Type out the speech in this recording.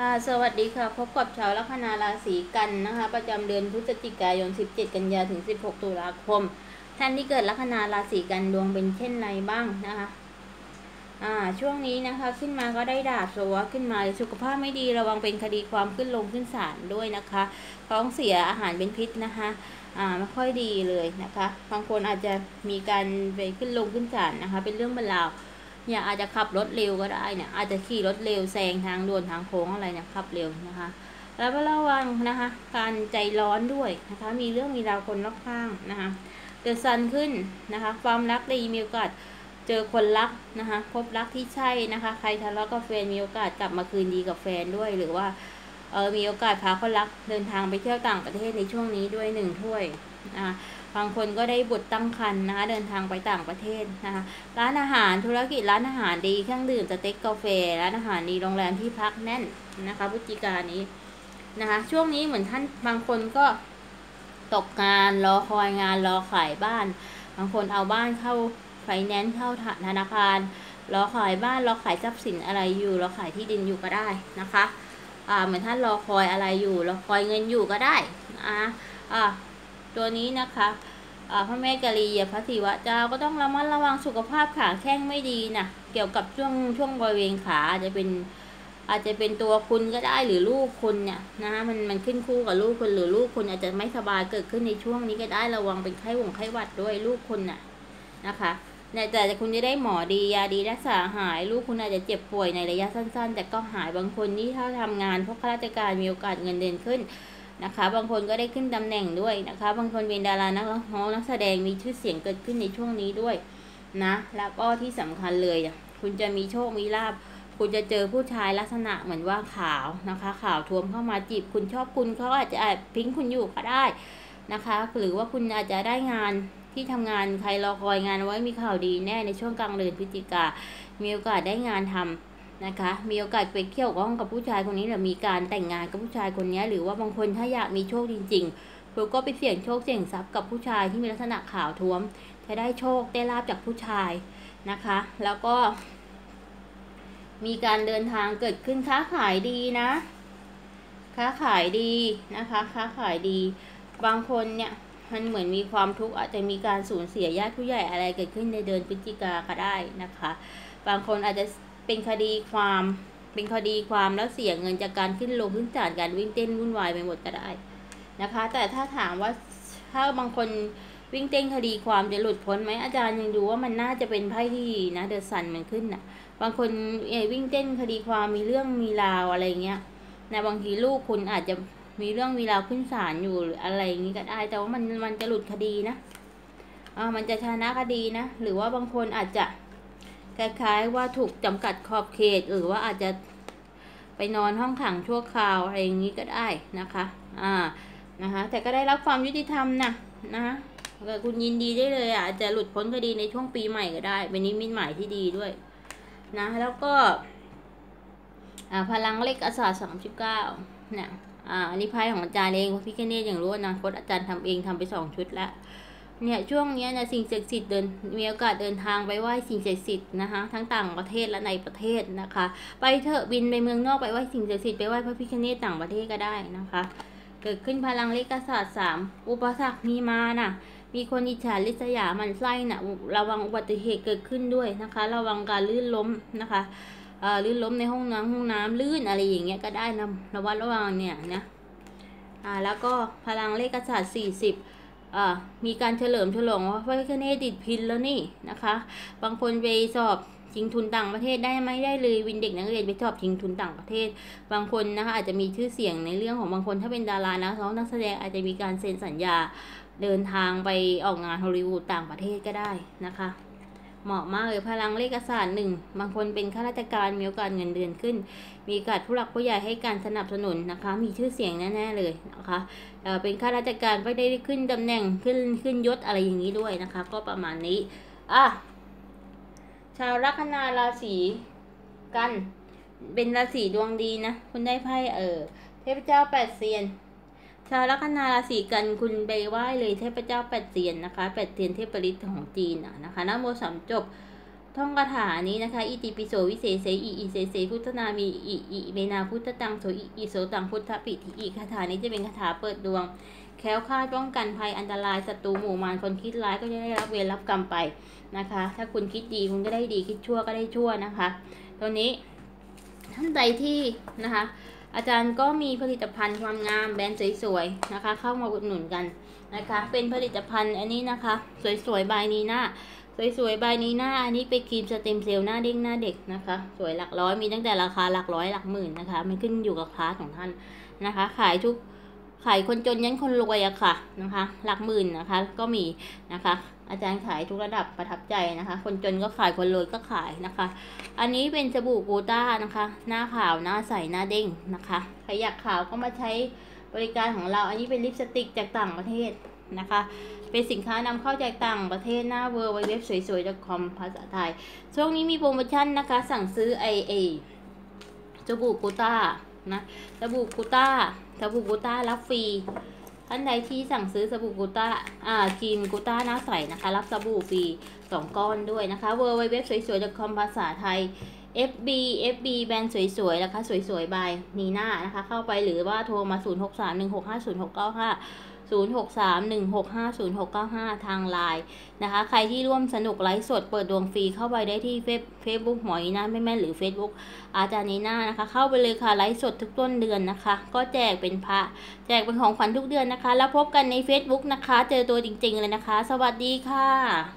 ค่ะสวัสดีค่ะ พบกับชาวลัคนาราศีกันนะคะ ประจำเดือนพฤศจิกายน 17 กันยาถึง 16 ตุลาคม ท่านที่เกิดลัคนาราศีกันดวงเป็นเช่นไรบ้างนะคะอ่าช่วงนี้นะคะขึ้นมาก็ได้ดาบโซวะขึ้นมาสุขภาพไม่ดีระวังเป็นคดีความขึ้นลงขึ้นศาลด้วยนะคะท้องเสียอาหารเป็นพิษนะคะอ่าไม่ค่อยดีเลยนะคะ บางคนอาจจะมีการไปขึ้นลงขึ้นศาลนะคะ เป็นเรื่องบรรลาว เนี่ยอาจจะขับรถเร็วก็ได้เนี่ยอาจจะขี่รถเร็วแซงทางด่วนทางโค้งอะไรเนี่ยขับเร็วนะคะแล้วก็ระวังนะคะ การใจร้อนด้วยนะคะ มีเรื่องมีราวคนรอบข้างนะคะเดือดซันขึ้นนะคะ ความรักดีมีโอกาสเจอคนรักนะคะ พบรักที่ใช่นะคะ ใครทะเลาะกับแฟนมีโอกาสกลับมาคืนดีกับแฟนด้วยหรือว่า เออมีโอกาสพาคนรักเดินทางไปเที่ยวต่างประเทศในช่วงนี้ด้วยหนึ่งถ้วยนะคะบางคนก็ได้บุตรตั้งครรภ์นะคะเดินทางไปต่างประเทศนะคะร้านอาหารธุรกิจร้านอาหารดีเครื่องดื่มสเต็กกาแฟร้านอาหารดีโรงแรมที่พักแน่นนะคะพฤศจิกานี้นะคะช่วงนี้เหมือนท่านบางคนก็ตกงานรอคอยงานรอขายบ้าน บางคนเอาบ้านเข้าไฟแนนซ์เข้าธนาคารรอขายบ้านรอขายทรัพย์สินอะไรอยู่รอขายที่ดินอยู่ก็ได้นะคะ เหมือนท่านรอคอยอะไรอยู่รอคอยเงินอยู่ก็ได้อ่าอ่าตัวนี้นะคะพระแม่กาลีพระศิวะเจ้าก็ต้องระมัดระวังสุขภาพขาแข้งไม่ดีนะเกี่ยวกับช่วงช่วงบริเวณขาอาจจะเป็นอาจจะเป็นตัวคุณก็ได้หรือลูกคุณเนี่ยนะมันมันขึ้นคู่กับลูกคุณหรือลูกคุณอาจจะไม่สบายเกิดขึ้นในช่วงนี้ก็ได้ระวังเป็นไข้หวงไข้หวัดด้วยลูกคุณน่ะนะคะ แต่คุณจะได้หมอดียาดีรักษาหายลูกคุณอาจจะเจ็บป่วยในระยะสั้น ๆ แต่ก็หายบางคนที่ถ้าทำงานเพราะข้าราชการมีโอกาสเงินเดือนขึ้นนะคะ บางคนก็ได้ขึ้นตำแหน่งด้วยนะคะ บางคนเป็นดารานักร้องนักแสดงมีชื่อเสียงเกิดขึ้นในช่วงนี้ด้วยนะ แล้วก็ที่สำคัญเลยคุณจะมีโชคมีลาบคุณจะเจอผู้ชายลักษณะเหมือนว่าขาวนะคะ ขาวทวมเข้ามาจีบคุณชอบคุณเขาอาจจะแอบพิงคุณอยู่ก็ได้นะคะ หรือว่าคุณอาจจะได้งาน ที่ทำงานใครรอคอยงานไว้มีข่าวดีแน่ในช่วงกลางเดือนพฤศจิกา มีโอกาสได้งานทำนะคะ มีโอกาสไปเกี่ยวข้องกับผู้ชายคนนี้หรือมีการแต่งงานกับผู้ชายคนนี้ หรือว่าบางคนถ้าอยากมีโชคจริงๆคุณก็ไปเสี่ยงโชคเสี่ยงทรัพย์กับผู้ชายที่มีลักษณะขาวท้วม จะได้โชคได้ลาบจากผู้ชายนะคะ แล้วก็ มีการเดินทางเกิดขึ้นค้าขายดีนะ ค้าขายดีนะคะ ค้าขายดี บางคนเนี่ย มันเหมือนมีความทุกข์อาจจะมีการสูญเสียญาติผู้ใหญ่อะไรเกิดขึ้นในเดือนพฤศจิกาก็ได้นะคะ บางคนอาจจะเป็นคดีความเป็นคดีความแล้วเสียเงินจากการขึ้นลงขึ้นศาลการวิ่งเต้นวุ่นวายไปหมดก็ได้นะคะ แต่ถ้าถามว่าถ้าบางคนวิ่งเต้นคดีความจะหลุดพ้นไหมอาจารย์ยังดูว่ามันน่าจะเป็นไพ่ที่นะเดอะซันมันขึ้นนะบางคนเอวิ่งเต้นคดีความมีเรื่องมีราวอะไรเงี้ยนะบางทีลูกคุณอาจจะ มีเรื่องมีราวขึ้นศาลอยู่หรืออะไรอย่างนี้ก็ได้ แต่ว่ามันมันจะหลุดคดีนะอ่ามันจะชนะคดีนะ หรือว่าบางคนอาจจะคล้ายๆว่าถูกจำกัดขอบเขต หรือว่าอาจจะไปนอนห้องขังชั่วคราวอะไรอย่างนี้ก็ได้นะคะ อ่า นะคะ แต่ก็ได้รับความยุติธรรมนะนะคุณยินดีได้เลยอะจะหลุดพ้นคดีในช่วงปีใหม่ก็ได้ เป็นนิมิตหมายที่ดีด้วย นะ แล้วก็อ่าพลังเลขอศาสตร์สามสิบเก้าเนี่ย อ่าอันนี้ไพ่ของอาจารย์เองพี่แคเนตอย่างรู้นะคตอาจารย์ทำเองทำไปสองชุดแล้วเนี่ยช่วงนี้นะสิ่งศักดิ์สิทธิ์เดินมีโอกาสเดินทางไปไหว้สิ่งศักดิ์สิทธิ์นะคะทั้งต่างประเทศและในประเทศนะคะ ไปเถอะบินไปเมืองนอกไปไหว้สิ่งศักดิ์สิทธิ์ไปไหว้พระพิฆเนศต่างประเทศก็ได้นะคะ เกิดขึ้นพลังเลขศาสตร์สามอุปสรรคมีมานะ่ะ มีคนอิจฉาริษยามันไส้นะ่ะระวังอุบัติเหตุเกิดขึ้นด้วยนะคะ ระวังการลื่นล้มนะคะ ลื่นล้มในห้องน้ำห้องน้ำลื่นอะไรอย่างเงี้ยก็ได้นะระวัดระวังเนี่ยนะอ่าแล้วก็พลังเลขศาสตร์สี่สิบมีการเฉลิมฉลองว่าพระพิฆเนศติดพินแล้วนี่นะคะ บางคนไปสอบชิงทุนต่างประเทศได้ไหมได้เลยวินเด็กนักเรียนไปสอบชิงทุนต่างประเทศ บางคนนะคะอาจจะมีชื่อเสียงในเรื่องของบางคนถ้าเป็นดารานะเขานักแสดงอาจจะมีการเซ็นสัญญาเดินทางไปออกงานฮอลลีวูดต่างประเทศก็ได้นะคะ เหมาะมากเลยพลังเลขศาสตร์หนึ่งบางคนเป็นข้าราชการมีโอกาสเงินเดือนขึ้น มีโอกาสผู้หลักผู้ใหญ่ให้การสนับสนุนนะคะ มีชื่อเสียงแน่ๆเลยนะคะเเป็นข้าราชการก็ได้ขึ้นตำแหน่งขึ้นขึ้นยศอะไรอย่างนี้ด้วยนะคะ ก็ประมาณนี้อะชาวลัคนาราศีกัน เป็นราศีดวงดีนะ คุณได้ไพ่เออเทพเจ้าแปดเซียน ชาวลัคนาราศีกันคุณไปไหว้เลยเทพเจ้าแปดเตียนนะคะแปดเตียนเทพปริตของจีนนะคะนโมสามจบท่องคาถานี้นะคะ อิติปิโสวิเศษเสอิอิเสเสพุทธนามีอิอิเมนาพุทธตังโสอิอิโสตังพุทธปิติอิคาถานี้จะเป็นคาถาเปิดดวง แคล้วคลาดป้องกันภัยอันตรายศัตรูหมู่มารคนคิดร้ายก็จะได้รับเวรรับกรรมไปนะคะ ถ้าคุณคิดดีคุณก็ได้ดีคิดชั่วก็ได้ชั่วนะคะตัวนี้ท่านใดที่นะคะ อาจารย์ก็มีผลิตภัณฑ์ความงามแบรนด์สวยๆนะคะ เข้ามาอุดหนุนกันนะคะ เป็นผลิตภัณฑ์อันนี้นะคะ สวยๆบายนีหน้าสวยๆบายนีหน้าอันนี้เป็นครีมสเต็มเซลล์หน้าเด้งหน้าเด็กนะคะ สวยหลักร้อยมีตั้งแต่ราคาหลักร้อยหลักหมื่นนะคะ มันขึ้นอยู่กับคลาสของท่านนะคะ ขายทุก ขายคนจนยันคนรวยอะค่ะนะคะ หลักหมื่นนะคะ ก็มีนะคะ อาจารย์ขายทุกระดับประทับใจนะคะ คนจนก็ขายคนรวยก็ขายนะคะ อันนี้เป็นสบู่กูต้านะคะ หน้าขาวหน้าใสหน้าเด้งนะคะใครอยากขาวก็มาใช้บริการของเรา อันนี้เป็นลิปสติกจากต่างประเทศนะคะ เป็นสินค้านำเข้าจากต่างประเทศหน้าเวอร์ไวเว็บสวยๆ .com ภาษาไทย ช่วงนี้มีโปรโมชั่นนะคะ สั่งซื้อไอเอสบู่กูต้า นะสบู่กูต้าสบู่กูต้ารับฟรีท่านใดที่สั่งซื้อสบู่กูต้าอ่าครีมกูต้าหน้าใสนะคะ รับสบู่ฟรีสองก้อนด้วยนะคะ w w w สวยๆ .com ภาษาไทย FB FB แบรนด์สวยๆ นะคะ สวยๆ บายนีน่านะคะ เข้าไปหรือว่าโทรมา 0 0631650695 ทางไลน์นะคะ ใครที่ร่วมสนุกไลฟ์สดเปิดดวงฟรีเข้าไปได้ที่เฟซเฟซบุ๊กหมอนีน่าแม่แม่หรือ Facebook อาจารย์นีน่านะคะ เข้าไปเลยค่ะไลฟ์สดทุกต้นเดือนนะคะ ก็แจกเป็นพระแจกเป็นของขวัญทุกเดือนนะคะ แล้วพบกันใน Facebook นะคะ เจอตัวจริงๆเลยนะคะ สวัสดีค่ะ